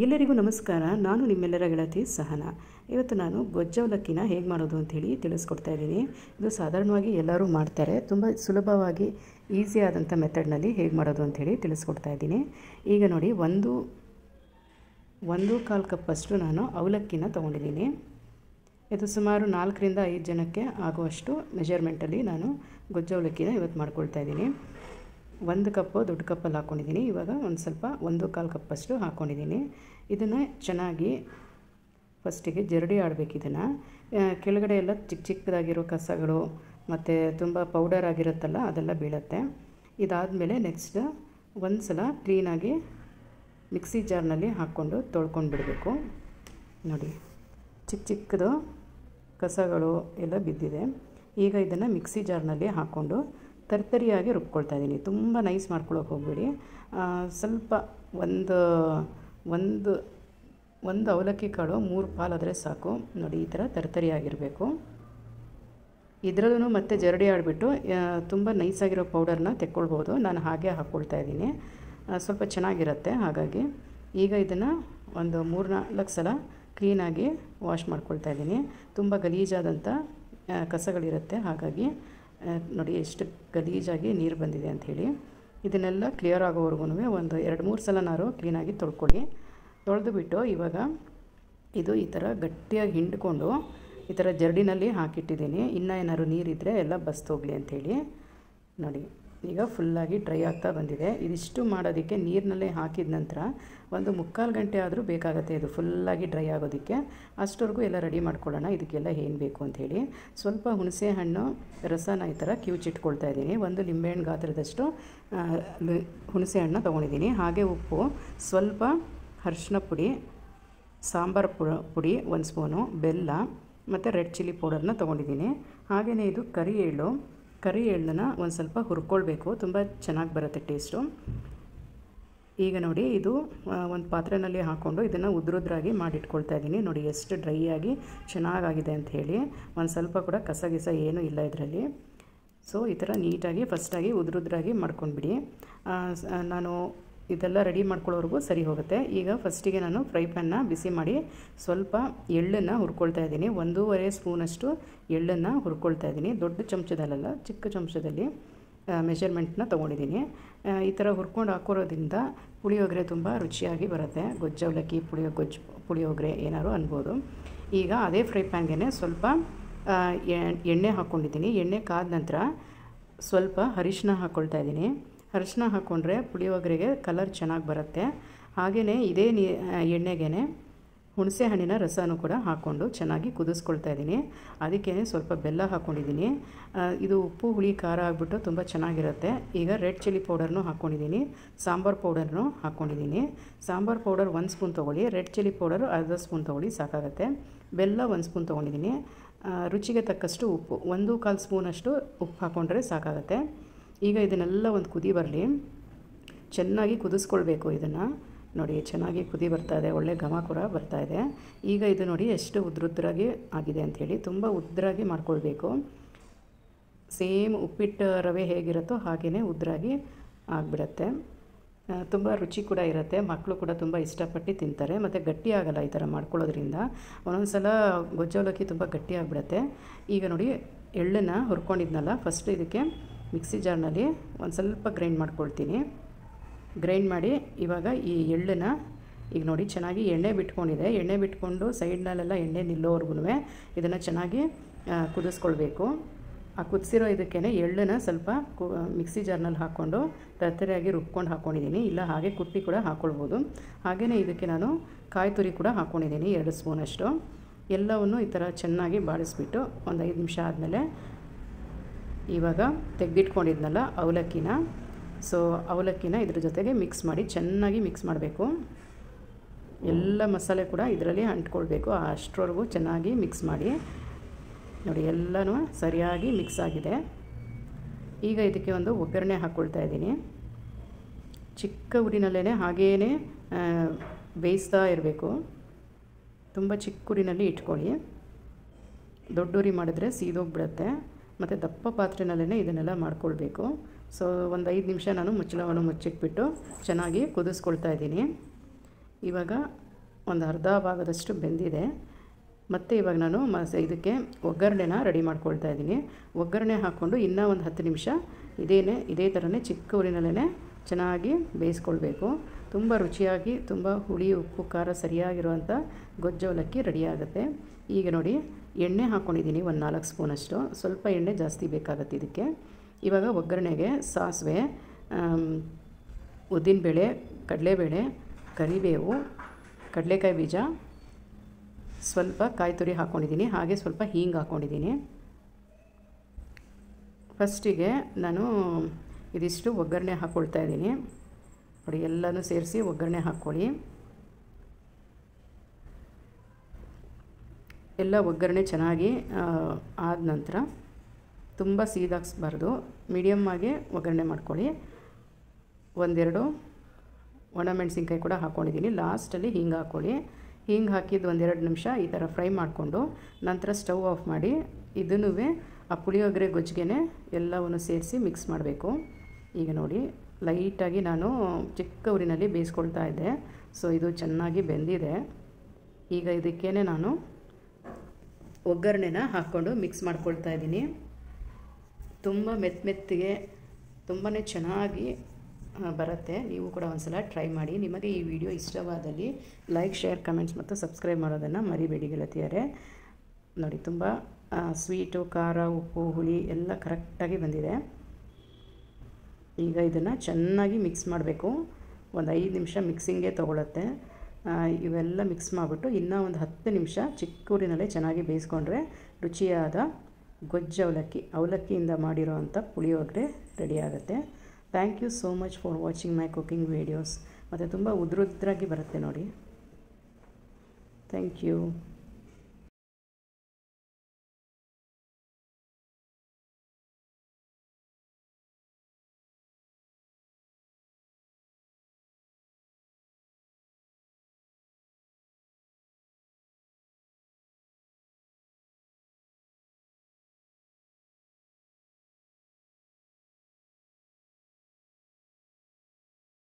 ಎಲ್ಲರಿಗೂ ನಮಸ್ಕಾರ. ನಾನು ನಿಮ್ಮೆಲ್ಲರ ಗೆಳತಿ ಸಹನ. ಇವತ್ತು ನಾನು ಗೊಜ್ಜವಲಕ್ಕಿನ ಹೇಗೆ ಮಾಡೋದು ಅಂಥೇಳಿ ತಿಳಿಸ್ಕೊಡ್ತಾ ಇದ್ದೀನಿ. ಇದು ಸಾಧಾರಣವಾಗಿ ಎಲ್ಲರೂ ಮಾಡ್ತಾರೆ. ತುಂಬ ಸುಲಭವಾಗಿ ಈಸಿ ಆದಂಥ ಮೆಥಡ್ನಲ್ಲಿ ಹೇಗೆ ಮಾಡೋದು ಅಂಥೇಳಿ ತಿಳಿಸ್ಕೊಡ್ತಾ ಇದ್ದೀನಿ. ಈಗ ನೋಡಿ, ಒಂದು ಒಂದು ಕಾಲು ಕಪ್ಪಷ್ಟು ನಾನು ಅವಲಕ್ಕಿನ ತೊಗೊಂಡಿದ್ದೀನಿ. ಇದು ಸುಮಾರು ನಾಲ್ಕರಿಂದ ಐದು ಜನಕ್ಕೆ ಆಗುವಷ್ಟು ಮೆಜರ್ಮೆಂಟಲ್ಲಿ ನಾನು ಗೊಜ್ಜವಲಕ್ಕಿನ ಇವತ್ತು ಮಾಡ್ಕೊಳ್ತಾ ಇದ್ದೀನಿ. ಒಂದು ಕಪ್ಪು, ದೊಡ್ಡ ಕಪ್ಪಲ್ಲಿ ಹಾಕ್ಕೊಂಡಿದ್ದೀನಿ ಇವಾಗ ಒಂದು ಸ್ವಲ್ಪ ಒಂದು ಕಾಲು ಕಪ್ಪಷ್ಟು ಹಾಕ್ಕೊಂಡಿದ್ದೀನಿ ಇದನ್ನು ಚೆನ್ನಾಗಿ ಫಸ್ಟಿಗೆ ಜರಡಿ ಆಡಬೇಕು ಇದನ್ನು. ಕೆಳಗಡೆ ಎಲ್ಲ ಚಿಕ್ಕ ಚಿಕ್ಕದಾಗಿರೋ ಕಸಗಳು, ಮತ್ತು ತುಂಬ ಪೌಡರ್ ಆಗಿರುತ್ತಲ್ಲ, ಅದೆಲ್ಲ ಬೀಳುತ್ತೆ. ಇದಾದಮೇಲೆ ನೆಕ್ಸ್ಟ್ ಒಂದು ಸಲ ಕ್ಲೀನಾಗಿ ಮಿಕ್ಸಿ ಜಾರ್ನಲ್ಲಿ ಹಾಕ್ಕೊಂಡು ತೊಳ್ಕೊಂಡು ಬಿಡಬೇಕು. ನೋಡಿ, ಚಿಕ್ಕ ಚಿಕ್ಕದು ಕಸಗಳು ಎಲ್ಲ ಬಿದ್ದಿದೆ. ಈಗ ಇದನ್ನು ಮಿಕ್ಸಿ ಜಾರ್ನಲ್ಲಿ ಹಾಕ್ಕೊಂಡು ತರ್ತರಿಯಾಗಿ ರುಬ್ಕೊಳ್ತಾ ಇದ್ದೀನಿ. ತುಂಬ ನೈಸ್ ಮಾಡ್ಕೊಳ್ಳೋಕೆ ಹೋಗ್ಬೇಡಿ. ಸ್ವಲ್ಪ ಒಂದು ಒಂದು ಒಂದು ಅವಲಕ್ಕಿ ಕಾಳು, ಮೂರು ಪಾಲಾದರೆ ಸಾಕು. ನೋಡಿ, ಈ ಥರ ತರ್ತರಿಯಾಗಿರಬೇಕು. ಇದರಲ್ಲೂ ಮತ್ತೆ ಜರಡಿ ಆಡಿಬಿಟ್ಟು ತುಂಬ ನೈಸಾಗಿರೋ ಪೌಡರ್ನ ತೆಕ್ಕೊಳ್ಬೋದು. ನಾನು ಹಾಗೆ ಹಾಕ್ಕೊಳ್ತಾ ಇದ್ದೀನಿ. ಸ್ವಲ್ಪ ಚೆನ್ನಾಗಿರುತ್ತೆ, ಹಾಗಾಗಿ. ಈಗ ಇದನ್ನು ಒಂದು ಮೂರು ನಾಲ್ಕು ಸಲ ಕ್ಲೀನಾಗಿ ವಾಶ್ ಮಾಡ್ಕೊಳ್ತಾ ಇದ್ದೀನಿ. ತುಂಬ ಗಲೀಜಾದಂಥ ಕಸಗಳಿರುತ್ತೆ, ಹಾಗಾಗಿ. ನೋಡಿ, ಎಷ್ಟು ಗಲೀಜಾಗಿ ನೀರು ಬಂದಿದೆ ಅಂಥೇಳಿ ಇದನ್ನೆಲ್ಲ ಕ್ಲಿಯರ್ ಆಗೋವರೆಗೂ ಒಂದು ಎರಡು ಮೂರು ಸಲನಾರು ಕ್ಲೀನಾಗಿ ತೊಳ್ಕೊಳ್ಳಿ. ತೊಳೆದು ಬಿಟ್ಟು ಇವಾಗ ಇದು ಈ ಥರ ಗಟ್ಟಿಯಾಗಿ ಹಿಂಡ್ಕೊಂಡು ಈ ಥರ ಜರಡಿನಲ್ಲಿ ಹಾಕಿಟ್ಟಿದ್ದೀನಿ. ಇನ್ನೂ ಏನಾದ್ರು ನೀರಿದ್ದರೆ ಎಲ್ಲ ಬಸ್ತೋಗ್ಲಿ ಅಂಥೇಳಿ ನೋಡಿ. ಈಗ ಫುಲ್ಲಾಗಿ ಡ್ರೈ ಆಗ್ತಾ ಬಂದಿದೆ. ಇದಿಷ್ಟು ಮಾಡೋದಕ್ಕೆ ನೀರಿನಲ್ಲೇ ಹಾಕಿದ ನಂತರ ಒಂದು ಮುಕ್ಕಾಲು ಗಂಟೆ ಆದರೂ ಬೇಕಾಗುತ್ತೆ ಇದು ಫುಲ್ಲಾಗಿ ಡ್ರೈ ಆಗೋದಕ್ಕೆ. ಅಷ್ಟವರೆಗೂ ಎಲ್ಲ ರೆಡಿ ಮಾಡ್ಕೊಳ್ಳೋಣ. ಇದಕ್ಕೆಲ್ಲ ಏನು ಬೇಕು ಅಂಥೇಳಿ ಸ್ವಲ್ಪ ಹುಣಸೆ ಹಣ್ಣು, ರಸನ ಈ ಥರ ಕಿವುಚಿಟ್ಕೊಳ್ತಾ ಇದ್ದೀನಿ. ಒಂದು ಲಿಂಬೆಹಣ್ಣು ಗಾತ್ರದಷ್ಟು ಹುಣಸೆ ಹಣ್ಣು ತೊಗೊಂಡಿದ್ದೀನಿ. ಹಾಗೆ ಉಪ್ಪು, ಸ್ವಲ್ಪ ಅರಿಶಿನ ಪುಡಿ, ಸಾಂಬಾರು ಪುಡಿ ಒಂದು ಸ್ಪೂನು ಬೆಲ್ಲ ಮತ್ತು ರೆಡ್ ಚಿಲ್ಲಿ ಪೌಡರ್ನ ತೊಗೊಂಡಿದ್ದೀನಿ. ಹಾಗೆಯೇ ಇದು ಕರಿ ಎಳ್ಳು ಕರಿ ಎಳ್ಳನ್ನು ಒಂದು ಸ್ವಲ್ಪ ಹುರ್ಕೊಳ್ಬೇಕು. ತುಂಬ ಚೆನ್ನಾಗಿ ಬರುತ್ತೆ ಟೇಸ್ಟು. ಈಗ ನೋಡಿ ಇದು ಒಂದು ಪಾತ್ರೆಯಲ್ಲಿ ಹಾಕ್ಕೊಂಡು ಇದನ್ನು ಉದ್ರುದ್ರಾಗಿ ಮಾಡಿಟ್ಕೊಳ್ತಾ ಇದ್ದೀನಿ. ನೋಡಿ ಎಷ್ಟು ಡ್ರೈ ಆಗಿ ಚೆನ್ನಾಗಾಗಿದೆ ಅಂತ ಹೇಳಿ. ಒಂದು ಸ್ವಲ್ಪ ಕೂಡ ಕಸ ಗಿಸ ಏನೂ ಇಲ್ಲ ಇದರಲ್ಲಿ. ಸೊ ಈ ಥರ ನೀಟಾಗಿ ಫಸ್ಟಾಗಿ ಉದ್ರುದ್ರಾಗಿ ಮಾಡ್ಕೊಂಡ್ಬಿಡಿ. ನಾನು ಇದೆಲ್ಲ ರೆಡಿ ಮಾಡ್ಕೊಳ್ಳೋವರೆಗೂ ಸರಿ ಹೋಗುತ್ತೆ. ಈಗ ಫಸ್ಟಿಗೆ ನಾನು ಫ್ರೈ ಪ್ಯಾನ್ನ ಬಿಸಿ ಮಾಡಿ ಸ್ವಲ್ಪ ಎಳ್ಳನ್ನು ಹುರ್ಕೊಳ್ತಾ ಇದ್ದೀನಿ. ಒಂದೂವರೆ ಸ್ಪೂನಷ್ಟು ಎಳ್ಳನ್ನು ಹುರ್ಕೊಳ್ತಾ ಇದ್ದೀನಿ. ದೊಡ್ಡ ಚಮಚದಲ್ಲ ಚಿಕ್ಕ ಚಮಚದಲ್ಲಿ ಮೆಷರ್ಮೆಂಟ್ನ ತೊಗೊಂಡಿದ್ದೀನಿ. ಈ ಥರ ಹುರ್ಕೊಂಡು ಹಾಕೋರೋದ್ರಿಂದ ಪುಳಿಯೋಗರೆ ತುಂಬ ರುಚಿಯಾಗಿ ಬರುತ್ತೆ. ಗೊಜ್ಜವಲಕ್ಕಿ, ಪುಳಿಯೋ, ಗೊಜ್ಜು, ಪುಳಿಯೋಗರೆ ಏನಾದ್ರು ಅನ್ಬೋದು. ಈಗ ಅದೇ ಫ್ರೈ ಪ್ಯಾನ್ಗೆ ಸ್ವಲ್ಪ ಎಣ್ಣೆ ಹಾಕ್ಕೊಂಡಿದ್ದೀನಿ ಎಣ್ಣೆ ಕಾದ ನಂತರ ಸ್ವಲ್ಪ ಅರಿಶಿನ ಹಾಕ್ಕೊಳ್ತಾ ಇದ್ದೀನಿ. ಅರಿಶಿನ ಹಾಕ್ಕೊಂಡ್ರೆ ಪುಳಿಯೋಗರೆಗೆ ಕಲರ್ ಚೆನ್ನಾಗಿ ಬರುತ್ತೆ. ಹಾಗೆಯೇ ಇದೇ ನೀ ಎಣ್ಣೆಗೆ ಹುಣಸೆ ಹಣ್ಣಿನ ರಸನೂ ಕೂಡ ಹಾಕ್ಕೊಂಡು ಚೆನ್ನಾಗಿ ಕುದಿಸ್ಕೊಳ್ತಾ ಇದ್ದೀನಿ. ಅದಕ್ಕೇ ಸ್ವಲ್ಪ ಬೆಲ್ಲ ಹಾಕ್ಕೊಂಡಿದ್ದೀನಿ ಇದು ಉಪ್ಪು, ಹುಳಿ, ಖಾರ ಆಗಿಬಿಟ್ಟು ತುಂಬ ಚೆನ್ನಾಗಿರುತ್ತೆ. ಈಗ ರೆಡ್ ಚಿಲ್ಲಿ ಪೌಡರ್ನು ಹಾಕ್ಕೊಂಡಿದ್ದೀನಿ ಸಾಂಬಾರು ಪೌಡರ್ನು ಹಾಕ್ಕೊಂಡಿದ್ದೀನಿ ಸಾಂಬಾರು ಪೌಡರ್ ಒಂದು ಸ್ಪೂನ್ ತೊಗೊಳ್ಳಿ. ರೆಡ್ ಚಿಲ್ಲಿ ಪೌಡರು ಅರ್ಧ ಸ್ಪೂನ್ ತೊಗೊಳ್ಳಿ, ಸಾಕಾಗುತ್ತೆ. ಬೆಲ್ಲ ಒಂದು ಸ್ಪೂನ್ ತೊಗೊಂಡಿದ್ದೀನಿ. ರುಚಿಗೆ ತಕ್ಕಷ್ಟು ಉಪ್ಪು. ಒಂದು ಕಾಲು ಸ್ಪೂನಷ್ಟು ಉಪ್ಪು ಹಾಕ್ಕೊಂಡ್ರೆ ಸಾಕಾಗುತ್ತೆ. ಈಗ ಇದನ್ನೆಲ್ಲ ಒಂದು ಕುದಿ ಬರಲಿ. ಚೆನ್ನಾಗಿ ಕುದಿಸ್ಕೊಳ್ಬೇಕು ಇದನ್ನು. ನೋಡಿ, ಚೆನ್ನಾಗಿ ಕುದಿ ಬರ್ತಾ ಇದೆ, ಒಳ್ಳೆ ಘಮ ಕೂಡ ಬರ್ತಾ ಇದೆ. ಈಗ ಇದು ನೋಡಿ ಎಷ್ಟು ಉದ್ರುದ್ರಾಗಿ ಆಗಿದೆ ಅಂಥೇಳಿ ತುಂಬ ಉದ್ರಾಗಿ ಮಾಡ್ಕೊಳ್ಬೇಕು. ಸೇಮ್ ಉಪ್ಪಿಟ್ಟು ರವೆ ಹೇಗಿರುತ್ತೋ ಹಾಗೆಯೇ ಉದ್ರಾಗಿ ಆಗಿಬಿಡತ್ತೆ. ತುಂಬ ರುಚಿ ಕೂಡ ಇರುತ್ತೆ ಮಕ್ಕಳು ಕೂಡ ತುಂಬ ಇಷ್ಟಪಟ್ಟು ತಿಂತಾರೆ, ಮತ್ತು ಗಟ್ಟಿ ಆಗಲ್ಲ ಈ ಥರ ಮಾಡ್ಕೊಳ್ಳೋದ್ರಿಂದ. ಒಂದೊಂದು ಸಲ ಗೊಜ್ಜೋಲಕ್ಕಿ ತುಂಬ ಗಟ್ಟಿ ಆಗಿಬಿಡತ್ತೆ. ಈಗ ನೋಡಿ ಎಳ್ಳನ್ನು ಹುರ್ಕೊಂಡಿದ್ನಲ್ಲ ಫಸ್ಟ್ ಇದಕ್ಕೆ ಮಿಕ್ಸಿ ಜಾರ್ನಲ್ಲಿ ಒಂದು ಸ್ವಲ್ಪ ಗ್ರೈಂಡ್ ಮಾಡ್ಕೊಳ್ತೀನಿ. ಗ್ರೈಂಡ್ ಮಾಡಿ ಇವಾಗ ಈ ಎಳ್ಳನ್ನು ಈಗ ನೋಡಿ ಚೆನ್ನಾಗಿ ಎಣ್ಣೆ ಬಿಟ್ಕೊಂಡಿದೆ. ಎಣ್ಣೆ ಬಿಟ್ಕೊಂಡು ಸೈಡ್ನಲ್ಲೆಲ್ಲ ಎಣ್ಣೆ ನಿಲ್ಲೋವರೆಗೂ ಇದನ್ನು ಚೆನ್ನಾಗಿ ಕುದಿಸ್ಕೊಳ್ಬೇಕು. ಆ ಕುದಿಸಿರೋ ಇದಕ್ಕೇ ಎಳ್ಳನ್ನು ಸ್ವಲ್ಪ ಕು, ಮಿಕ್ಸಿ ಜಾರ್ನಲ್ಲಿ ಹಾಕ್ಕೊಂಡು ತರತರಿಯಾಗಿ ರುಬ್ಕೊಂಡು ಹಾಕ್ಕೊಂಡಿದ್ದೀನಿ ಇಲ್ಲ ಹಾಗೆ ಕುಟ್ಟಿ ಕೂಡ ಹಾಕ್ಕೊಳ್ಬೋದು ಹಾಗೆಯೇ ಇದಕ್ಕೆ ನಾನು ಕಾಯಿ ತುರಿ ಕೂಡ ಹಾಕ್ಕೊಂಡಿದ್ದೀನಿ ಎರಡು ಸ್ಪೂನಷ್ಟು. ಎಲ್ಲವನ್ನು ಈ ಥರ ಚೆನ್ನಾಗಿ ಬಾಡಿಸ್ಬಿಟ್ಟು ಒಂದು ಐದು ನಿಮಿಷ ಆದಮೇಲೆ ಇವಾಗ ತೆಗೆದಿಟ್ಕೊಂಡಿದ್ನಲ್ಲ ಅವಲಕ್ಕಿನ. ಸೊ ಅವಲಕ್ಕಿನ ಇದ್ರ ಜೊತೆಗೆ ಮಿಕ್ಸ್ ಮಾಡಿ ಚೆನ್ನಾಗಿ ಮಿಕ್ಸ್ ಮಾಡಬೇಕು. ಎಲ್ಲ ಮಸಾಲೆ ಕೂಡ ಇದರಲ್ಲಿ ಅಂಟ್ಕೊಳ್ಬೇಕು. ಅಷ್ಟರವರೆಗೂ ಚೆನ್ನಾಗಿ ಮಿಕ್ಸ್ ಮಾಡಿ. ನೋಡಿ, ಎಲ್ಲನೂ ಸರಿಯಾಗಿ ಮಿಕ್ಸ್ ಆಗಿದೆ. ಈಗ ಇದಕ್ಕೆ ಒಂದು ಒಗ್ಗರಣೆ ಹಾಕ್ಕೊಳ್ತಾ ಇದ್ದೀನಿ. ಚಿಕ್ಕ ಉರಿನಲ್ಲೇ ಹಾಗೇ ಬೇಯಿಸ್ತಾ ಇರಬೇಕು. ತುಂಬ ಚಿಕ್ಕ ಉರಿನಲ್ಲಿ ಇಟ್ಕೊಳ್ಳಿ. ದೊಡ್ಡ ಉರಿ ಮಾಡಿದ್ರೆ ಸೀದೋಗ್ಬಿಡುತ್ತೆ. ಮತ್ತು ದಪ್ಪ ಪಾತ್ರೆನಲ್ಲೇ ಇದನ್ನೆಲ್ಲ ಮಾಡ್ಕೊಳ್ಬೇಕು. ಸೊ ಒಂದು ಐದು ನಿಮಿಷ ನಾನು ಮುಚ್ಚಳವನ್ನು ಮುಚ್ಚಿಟ್ಬಿಟ್ಟು ಚೆನ್ನಾಗಿ ಕುದಿಸ್ಕೊಳ್ತಾ ಇದ್ದೀನಿ. ಇವಾಗ ಒಂದು ಅರ್ಧ ಭಾಗದಷ್ಟು ಬೆಂದಿದೆ. ಮತ್ತು ಇವಾಗ ನಾನು ಮಸ, ಇದಕ್ಕೆ ಒಗ್ಗರಣೆನ ರೆಡಿ ಮಾಡ್ಕೊಳ್ತಾ ಇದ್ದೀನಿ. ಒಗ್ಗರಣೆ ಹಾಕ್ಕೊಂಡು ಇನ್ನೂ ಒಂದು ಹತ್ತು ನಿಮಿಷ ಇದೇನೆ, ಇದೇ ಥರನೇ ಚಿಕ್ಕ ಊರಿನಲ್ಲೇ ಚೆನ್ನಾಗಿ ಬೇಯಿಸ್ಕೊಳ್ಬೇಕು. ತುಂಬ ರುಚಿಯಾಗಿ, ತುಂಬ ಹುಳಿ, ಉಪ್ಪು, ಖಾರ ಸರಿಯಾಗಿರುವಂಥ ಗೊಜ್ಜವಲಕ್ಕಿ ರೆಡಿಯಾಗುತ್ತೆ ಈಗ ನೋಡಿ ಎಣ್ಣೆ ಹಾಕ್ಕೊಂಡಿದ್ದೀನಿ ಒಂದು ನಾಲ್ಕು ಸ್ಪೂನಷ್ಟು ಸ್ವಲ್ಪ ಎಣ್ಣೆ ಜಾಸ್ತಿ ಬೇಕಾಗತ್ತೆ ಇದಕ್ಕೆ. ಇವಾಗ ಒಗ್ಗರಣೆಗೆ ಸಾಸಿವೆ ಉದ್ದಿನಬೇಳೆ, ಕಡಲೆಬೇಳೆ, ಕರಿಬೇವು, ಕಡಲೆಕಾಯಿ ಬೀಜ, ಸ್ವಲ್ಪ ಕಾಯಿ ತುರಿ ಹಾಕ್ಕೊಂಡಿದ್ದೀನಿ ಹಾಗೆ ಸ್ವಲ್ಪ ಹೀಂಗೆ ಹಾಕ್ಕೊಂಡಿದ್ದೀನಿ ಫಸ್ಟಿಗೆ ನಾನು ಇದಿಷ್ಟು ಒಗ್ಗರಣೆ ಹಾಕ್ಕೊಳ್ತಾ ಇದ್ದೀನಿ. ನೋಡಿ, ಎಲ್ಲನೂ ಸೇರಿಸಿ ಒಗ್ಗರಣೆ ಹಾಕ್ಕೊಳ್ಳಿ. ಎಲ್ಲ ಒಗ್ಗರಣೆ ಚೆನ್ನಾಗಿ ಆದ ನಂತರ ತುಂಬ ಸೀದಾಕ್ಸ್ಬಾರ್ದು ಮೀಡಿಯಮ್ ಆಗಿ ಒಗ್ಗರಣೆ ಮಾಡ್ಕೊಳ್ಳಿ. ಒಂದೆರಡು ಒಣಮೆಣಸಿನ್ಕಾಯಿ ಕೂಡ ಹಾಕ್ಕೊಂಡಿದ್ದೀನಿ ಲಾಸ್ಟಲ್ಲಿ ಹಿಂಗೆ ಹಾಕ್ಕೊಳ್ಳಿ ಹಿಂಗೆ ಹಾಕಿದ್ದು ಒಂದೆರಡು ನಿಮಿಷ ಈ ಥರ ಫ್ರೈ ಮಾಡಿಕೊಂಡು ನಂತರ ಸ್ಟವ್ ಆಫ್ ಮಾಡಿ ಇದನ್ನೂ ಆ ಪುಳಿಯೋಗರೆ ಗೊಜ್ಜಿಗೆ ಎಲ್ಲವನ್ನು ಸೇರಿಸಿ ಮಿಕ್ಸ್ ಮಾಡಬೇಕು. ಈಗ ನೋಡಿ, ಲೈಟಾಗಿ ನಾನು ಚಿಕ್ಕ ಊರಿನಲ್ಲಿ ಬೇಯಿಸ್ಕೊಳ್ತಾ ಇದ್ದೆ. ಸೊ, ಇದು ಚೆನ್ನಾಗಿ ಬೆಂದಿದೆ. ಈಗ ಇದಕ್ಕೇ ನಾನು ಒಗ್ಗರಣೆನ ಹಾಕ್ಕೊಂಡು ಮಿಕ್ಸ್ ಮಾಡ್ಕೊಳ್ತಾ ಇದ್ದೀನಿ. ತುಂಬ ಮೆತ್ತ ಮೆತ್ತಿಗೆ ತುಂಬಾ ಚೆನ್ನಾಗಿ ಬರುತ್ತೆ. ನೀವು ಕೂಡ ಒಂದ್ಸಲ ಟ್ರೈ ಮಾಡಿ. ನಿಮಗೆ ಈ ವಿಡಿಯೋ ಇಷ್ಟವಾದಲ್ಲಿ ಲೈಕ್ ಶೇರ್ ಕಮೆಂಟ್ಸ್ ಮತ್ತು ಸಬ್ಸ್ಕ್ರೈಬ್ ಮಾಡೋದನ್ನು ಮರಿಬೇಡಿ ಗೆಳತಿಯರೇ. ನೋಡಿ, ತುಂಬ ಸ್ವೀಟು ಖಾರ, ಉಪ್ಪು, ಹುಳಿ ಎಲ್ಲ ಕರೆಕ್ಟಾಗಿ ಬಂದಿದೆ. ಈಗ ಇದನ್ನು ಚೆನ್ನಾಗಿ ಮಿಕ್ಸ್ ಮಾಡಬೇಕು. ಒಂದು ಐದು ನಿಮಿಷ ಮಿಕ್ಸಿಂಗೇ ತೊಗೊಳುತ್ತೆ. ಇವೆಲ್ಲ ಮಿಕ್ಸ್ ಮಾಡಿಬಿಟ್ಟು ಇನ್ನೂ ಒಂದು ಹತ್ತು ನಿಮಿಷ ಚಿಕ್ಕೂರಿನಲ್ಲೇ ಚೆನ್ನಾಗಿ ಬೇಯಿಸ್ಕೊಂಡ್ರೆ ರುಚಿಯಾದ ಗೊಜ್ಜು ಅವಲಕ್ಕಿ, ಅವಲಕ್ಕಿಯಿಂದ ಮಾಡಿರೋ ಅಂಥ puliyogare ರೆಡಿಯಾಗುತ್ತೆ thank you so much for watching my cooking videos ಮತ್ತು ತುಂಬ ಉದ್ರುದ್ರಾಗಿ ಬರುತ್ತೆ ನೋಡಿ. Thank you